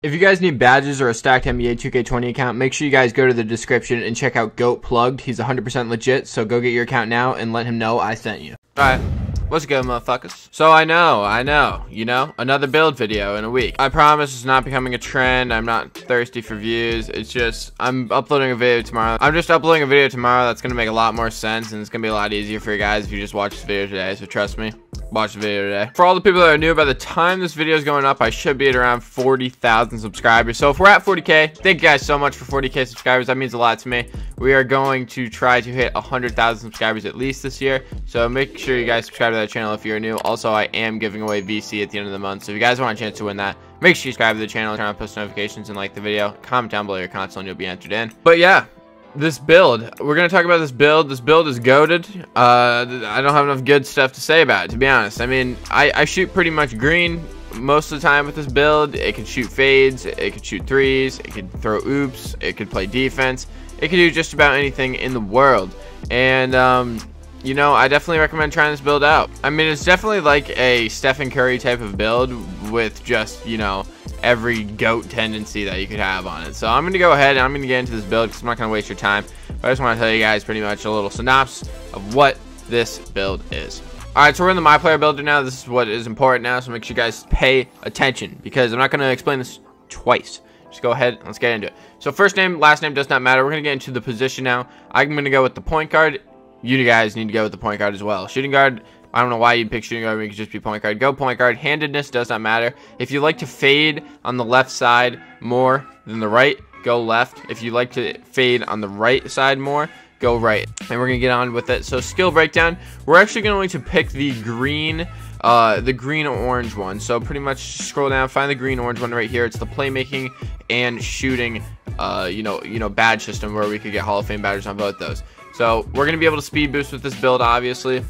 If you guys need badges or a stacked NBA 2K20 account, make sure you guys go to the description and check out Goat Plugged. He's 100% legit, so go get your account now and let him know I sent you. Alright. What's good, motherfuckers? So I know, I know, you know, another build video in a week. I promise it's not becoming a trend. I'm not thirsty for views. It's just, I'm uploading a video tomorrow. I'm just uploading a video tomorrow that's going to make a lot more sense and it's going to be a lot easier for you guys if you just watch this video today. So trust me, watch the video today. For all the people that are new, by the time this video is going up, I should be at around 40,000 subscribers. So if we're at 40k, thank you guys so much for 40k subscribers. That means a lot to me. We are going to try to hit 100,000 subscribers at least this year. So make sure you guys subscribe to that channel if you're new. Also, I am giving away VC at the end of the month. So if you guys want a chance to win that, make sure you subscribe to the channel, turn on post notifications, and like the video. Comment down below your console and you'll be entered in. But yeah, this build. We're gonna talk about this build. This build is goaded. Uh i don't have enough good stuff to say about it to be honest. I mean i i shoot pretty much green most of the time with this build. It can shoot fades it can shoot threes it can throw oops it could play defense. It can do just about anything in the world. And um you know, I definitely recommend trying this build out. I mean, it's definitely like a Stephen Curry type of build with just, you know, every goat tendency that you could have on it. So I'm going to go ahead and I'm going to get into this build because I'm not going to waste your time. But I just want to tell you guys pretty much a little synopsis of what this build is. Alright, so we're in the My Player Builder now. This is what is important now, so make sure you guys pay attention because I'm not going to explain this twice. Just go ahead, let's get into it. So first name, last name does not matter. We're going to get into the position now. I'm going to go with the point guard you guys need to go with the point guard as well. Shooting guard, I don't know why you'd pick shooting guard. We could just be point guard. Go point guard. Handedness does not matter. If you like to fade on the left side more than the right, go left. If you like to fade on the right side more, go right. And we're going to get on with it. So skill breakdown, we're actually going to pick the green uh, the green orange one. So pretty much scroll down, find the green orange one right here. It's the playmaking and shooting, uh, you know, you know, badge system where we could get Hall of Fame badges on both those. So we're to be able to speed boost with this build, obviously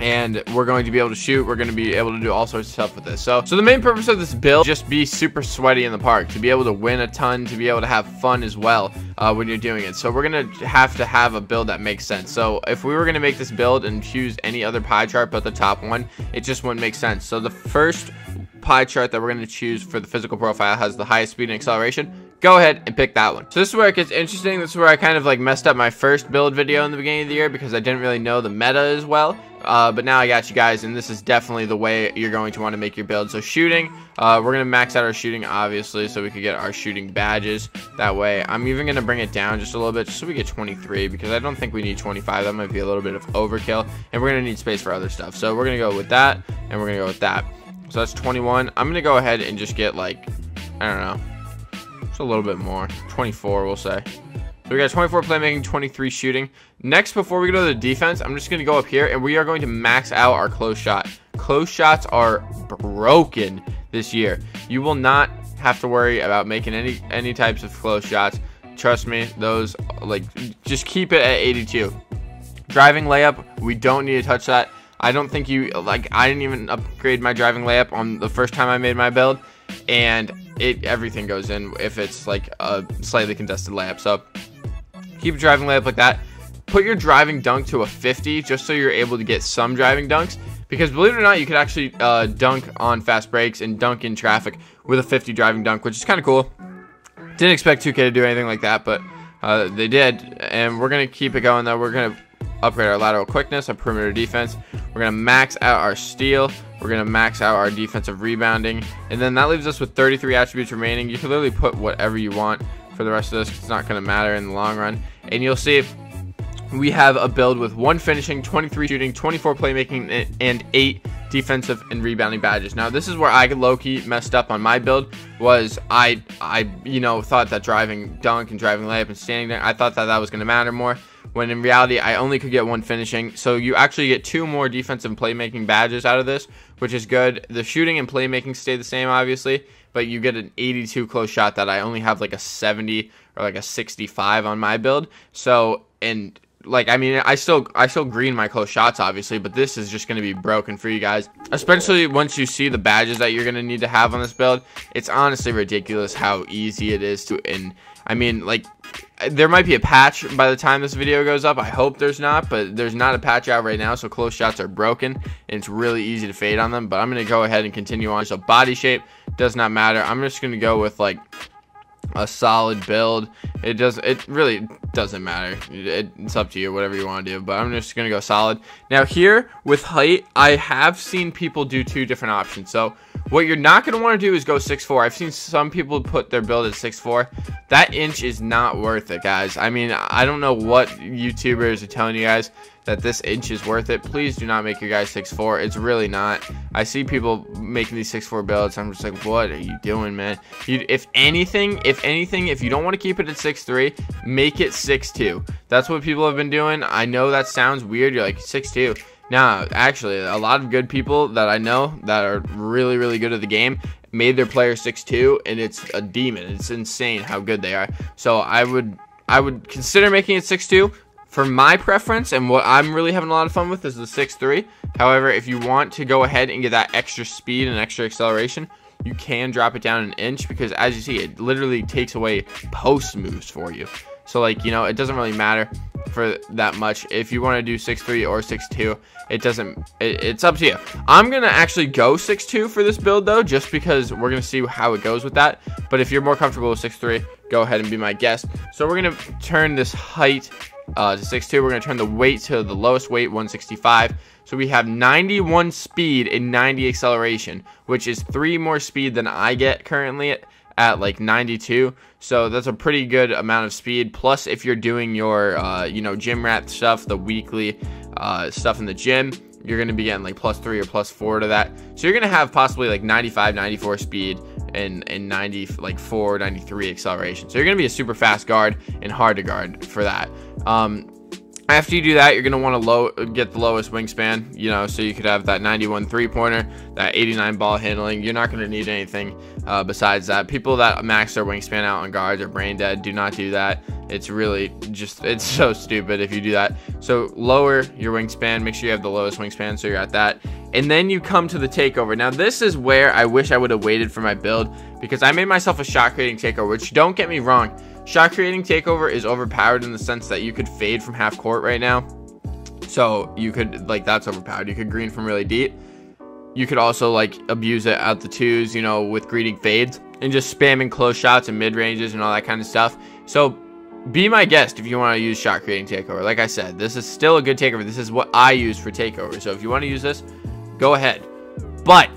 and we're going to be able to shoot. We're going to be able to do all sorts of stuff with this. So so the main purpose of this build just be super sweaty in the park to be able to win a ton to be able to have fun as well uh, when you're doing it. So we're going to have to have a build that makes sense. So if we were going to make this build and choose any other pie chart but the top one it just wouldn't make sense. So the first pie chart that we're going to choose for the physical profile has the highest speed and acceleration go ahead and pick that one. So this is where it gets interesting. This is where I kind of like messed up my first build video in the beginning of the year because I didn't really know the meta as well. Uh, but now I got you guys, and this is definitely the way you're going to want to make your build. So shooting, uh, we're going to max out our shooting, obviously, so we could get our shooting badges that way. I'm even going to bring it down just a little bit just so we get 23 because I don't think we need 25. That might be a little bit of overkill, and we're going to need space for other stuff. So we're going to go with that, and we're going to go with that. So that's 21. I'm going to go ahead and just get like, I don't know, a little bit more. 24, we'll say. So we got 24 playmaking, 23 shooting. Next, before we go to the defense, I'm just going to go up here, and we are going to max out our close shot. Close shots are broken this year. You will not have to worry about making any any types of close shots. Trust me, those, like, just keep it at 82. Driving layup, we don't need to touch that. I don't think you, like, I didn't even upgrade my driving layup on the first time I made my build. And it everything goes in if it's like a slightly contested layup. So keep driving layup like that. Put your driving dunk to a 50 just so you're able to get some driving dunks. Because believe it or not, you could actually uh, dunk on fast breaks and dunk in traffic with a 50 driving dunk, which is kind of cool. Didn't expect 2K to do anything like that, but uh, they did. And we're going to keep it going, though. We're going to upgrade our lateral quickness, our perimeter defense. We're going to max out our steal. We're going to max out our defensive rebounding. And then that leaves us with 33 attributes remaining. You can literally put whatever you want for the rest of this. It's not going to matter in the long run. And you'll see we have a build with one finishing, 23 shooting, 24 playmaking, and 8 defensive and rebounding badges. Now, this is where I low-key messed up on my build, was I, I, you know, thought that driving dunk and driving layup and standing there, I thought that that was going to matter more when in reality I only could get one finishing. So you actually get two more defensive playmaking badges out of this, which is good. The shooting and playmaking stay the same, obviously, but you get an 82 close shot that I only have like a 70 or like a 65 on my build. So, and like I mean I still I still green my close shots obviously but this is just going to be broken for you guys especially once you see the badges that you're going to need to have on this build it's honestly ridiculous how easy it is to and I mean like there might be a patch by the time this video goes up. I hope there's not, but there's not a patch out right now, so close shots are broken, and it's really easy to fade on them. But I'm going to go ahead and continue on. So body shape, does not matter. I'm just going to go with like a solid build. It does. It really doesn't matter. It, it's up to you, whatever you want to do. But I'm just gonna go solid. Now here with height, I have seen people do two different options. So what you're not gonna want to do is go 6'4". I've seen some people put their build at 6'4". That inch is not worth it, guys. I mean, I don't know what YouTubers are telling you guys that this inch is worth it. Please do not make your guys 6'4". It's really not. I see people making these 6'4 builds. I'm just like, what are you doing, man? You, if anything, if anything, if you don't want to keep it at 6'3", make it 6'2". That's what people have been doing. I know that sounds weird. You're like, 6'2". Now, actually, a lot of good people that I know that are really, really good at the game made their player 6'2", and it's a demon. It's insane how good they are. So I would I would consider making it 6'2". For my preference and what I'm really having a lot of fun with is the 6'3". However, if you want to go ahead and get that extra speed and extra acceleration, you can drop it down an inch because as you see, it literally takes away post moves for you. So like, you know, it doesn't really matter for that much. If you want to do 6'3 or 6'2, it doesn't, it, it's up to you. I'm going to actually go 6'2 for this build though, just because we're going to see how it goes with that. But if you're more comfortable with 6'3, go ahead and be my guest. So we're going to turn this height uh, to 6'2. We're going to turn the weight to the lowest weight, 165. So we have 91 speed and 90 acceleration, which is three more speed than I get currently at, like 92. So that's a pretty good amount of speed. Plus, if you're doing your, uh, you know, gym rat stuff, the weekly uh, stuff in the gym, you're going to be getting like plus three or plus four to that. So you're going to have possibly like 95, 94 speed and, and 90, like 4, 93 acceleration. So you're going to be a super fast guard and hard to guard for that. Um, after you do that, you're going to want to low get the lowest wingspan, you know, so you could have that 91 three-pointer, that 89 ball handling. You're not going to need anything uh, besides that. People that max their wingspan out on guards are brain dead. Do not do that. It's really just, it's so stupid if you do that. So lower your wingspan. Make sure you have the lowest wingspan so you're at that. And then you come to the takeover. Now, this is where I wish I would have waited for my build because I made myself a shot creating takeover, which don't get me wrong Shot creating takeover is overpowered in the sense that you could fade from half court right now. So you could like that's overpowered. You could green from really deep. You could also like abuse it at the twos, you know, with greeting fades and just spamming close shots and mid ranges and all that kind of stuff. So be my guest if you want to use shot creating takeover. Like I said, this is still a good takeover. This is what I use for takeover. So if you want to use this, go ahead. But,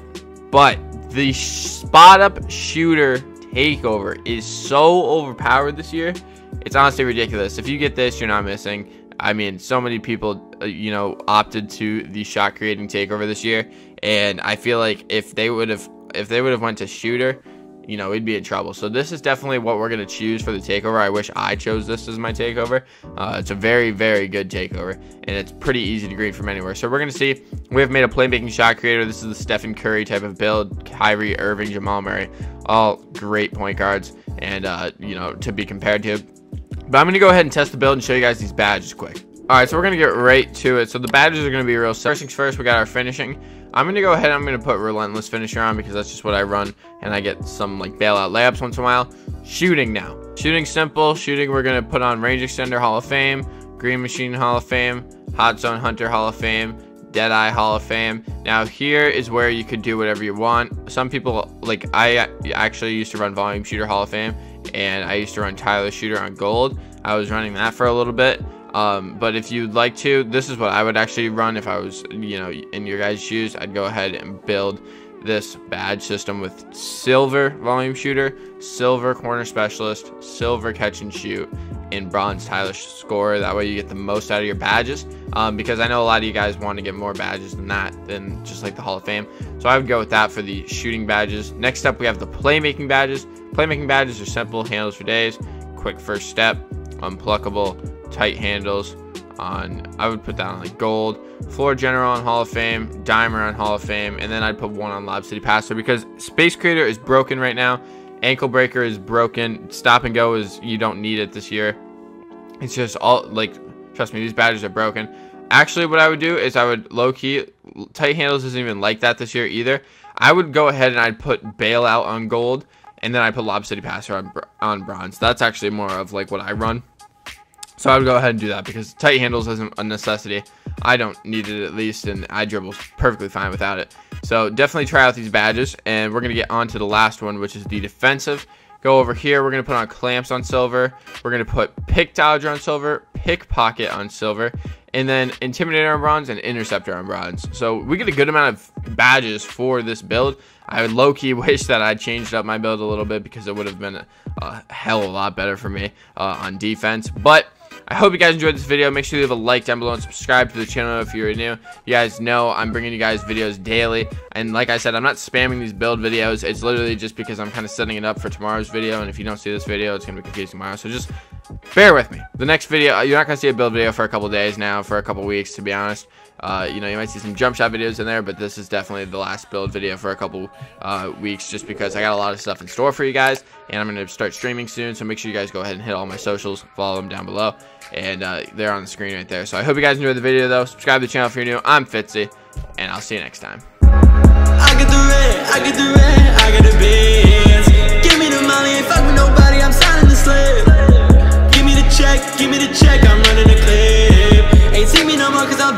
but the spot up shooter takeover is so overpowered this year. It's honestly ridiculous. If you get this, you're not missing. I mean, so many people, uh, you know, opted to the shot creating takeover this year, and I feel like if they would have, if they would have went to shooter, you know, we'd be in trouble. So this is definitely what we're going to choose for the takeover. I wish I chose this as my takeover. Uh, it's a very, very good takeover, and it's pretty easy to green from anywhere. So we're going to see. We have made a playmaking shot creator. This is the Stephen Curry type of build. Kyrie Irving, Jamal Murray, all great point guards, and, uh, you know, to be compared to. But I'm going to go ahead and test the build and show you guys these badges quick. All right, so we're going to get right to it. So the badges are going to be real. First things first, we got our finishing. I'm going to go ahead I'm going to put Relentless Finisher on because that's just what I run. And I get some like bailout layups once in a while. Shooting now. Shooting simple. Shooting we're going to put on Range Extender Hall of Fame. Green Machine Hall of Fame. Hot Zone Hunter Hall of Fame. Deadeye Hall of Fame. Now here is where you could do whatever you want. Some people, like I actually used to run Volume Shooter Hall of Fame. And I used to run Tireless Shooter on Gold. I was running that for a little bit. Um, but if you'd like to, this is what I would actually run if I was, you know, in your guys' shoes. I'd go ahead and build this badge system with silver volume shooter, silver corner specialist, silver catch and shoot, and bronze Tyler score. That way you get the most out of your badges. Um, because I know a lot of you guys want to get more badges than that, than just like the Hall of Fame. So I would go with that for the shooting badges. Next up, we have the playmaking badges. Playmaking badges are simple, handles for days, quick first step, unpluckable, tight handles on I would put that on like gold, floor general on Hall of Fame, dimer on Hall of Fame, and then I'd put one on Lob City Passer because Space Creator is broken right now. Ankle Breaker is broken. Stop and Go is you don't need it this year. It's just all like trust me, these badges are broken. Actually, what I would do is I would low key tight handles isn't even like that this year either. I would go ahead and I'd put bailout on gold, and then I put Lob City Passer on on bronze. That's actually more of like what I run. So I would go ahead and do that because tight handles isn't a necessity. I don't need it at least, and I dribble perfectly fine without it. So definitely try out these badges, and we're going to get on to the last one, which is the defensive. Go over here, we're going to put on clamps on silver. We're going to put pick dodger on silver, pickpocket on silver, and then intimidator on bronze and interceptor on bronze. So we get a good amount of badges for this build. I would low-key wish that I changed up my build a little bit because it would have been a, a hell of a lot better for me uh, on defense. But I hope you guys enjoyed this video. Make sure you leave a like down below and subscribe to the channel if you're new. You guys know I'm bringing you guys videos daily. And like I said, I'm not spamming these build videos. It's literally just because I'm kind of setting it up for tomorrow's video. And if you don't see this video, it's going to be confusing tomorrow. So just bear with me. The next video, you're not going to see a build video for a couple days now, for a couple weeks, to be honest. Uh, you know, you might see some jump shot videos in there, but this is definitely the last build video for a couple uh, weeks just because I got a lot of stuff in store for you guys, and I'm going to start streaming soon, so make sure you guys go ahead and hit all my socials, follow them down below, and uh, they're on the screen right there. So I hope you guys enjoyed the video, though. Subscribe to the channel if you're new. I'm Fitzy, and I'll see you next time. Check, give me the check, I'm running clip. Ain't see me no more, cause I'm